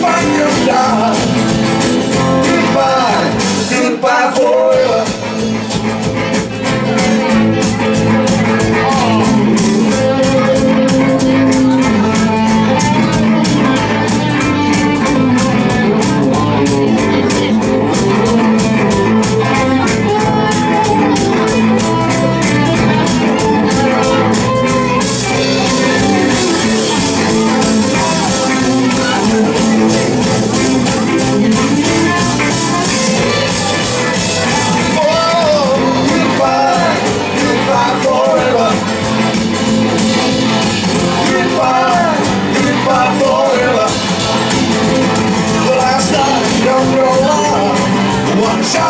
vai cantar Que vai, que